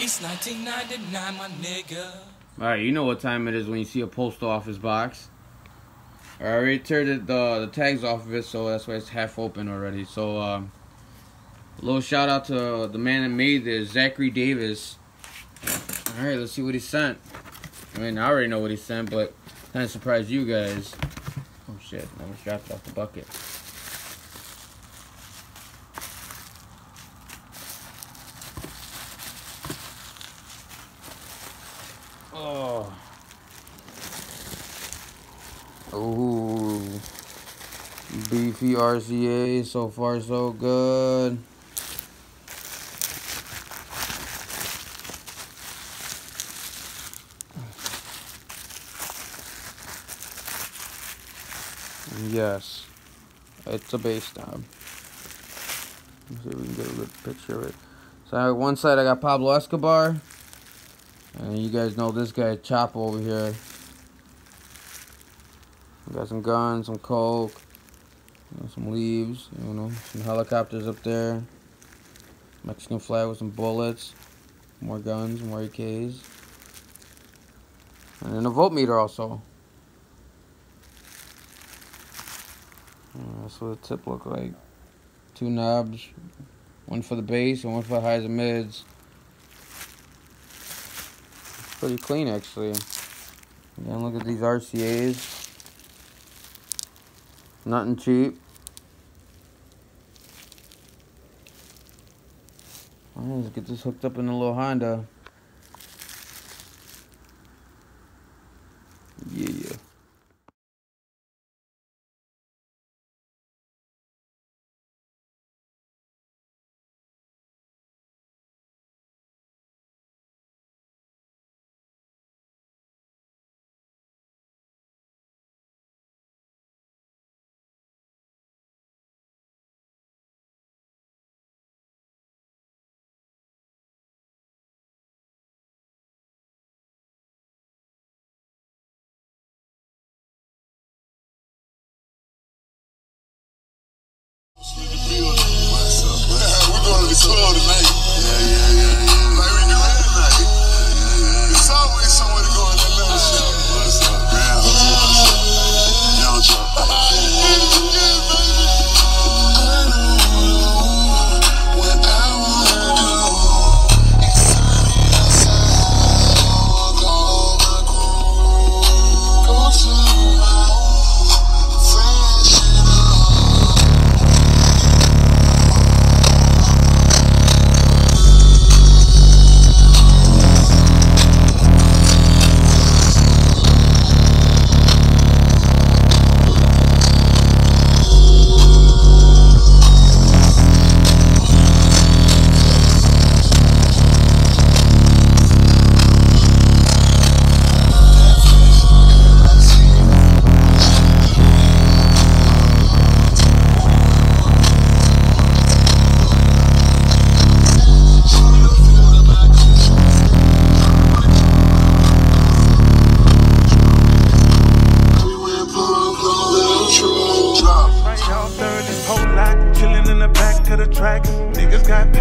It's 1999, my nigga. Alright, you know what time it is when you see a post office box. I already turned the, the tags off of it, so that's why it's half open already. So, um, a little shout out to the man that made this, Zachary Davis. Alright, let's see what he sent. I mean, I already know what he sent, but kind of surprised you guys. Oh shit, I almost dropped off the bucket. Oh. Ooh. Beefy RCA. So far, so good. Yes. It's a bass knob. Let's see if we can get a good picture of it. So on one side I got Pablo Escobar. And you guys know this guy, Chapo over here. Got some guns, some coke, you know, some leaves, you know, some helicopters up there. Mexican flag with some bullets, more guns, more AKs. And then a voltmeter also. that's what the tip look like. Two knobs, one for the bass and one for the highs and mids pretty clean actually. Again, look at these RCAs. Nothing cheap. Let's get this hooked up in the little Honda. Club tonight. track. Niggas got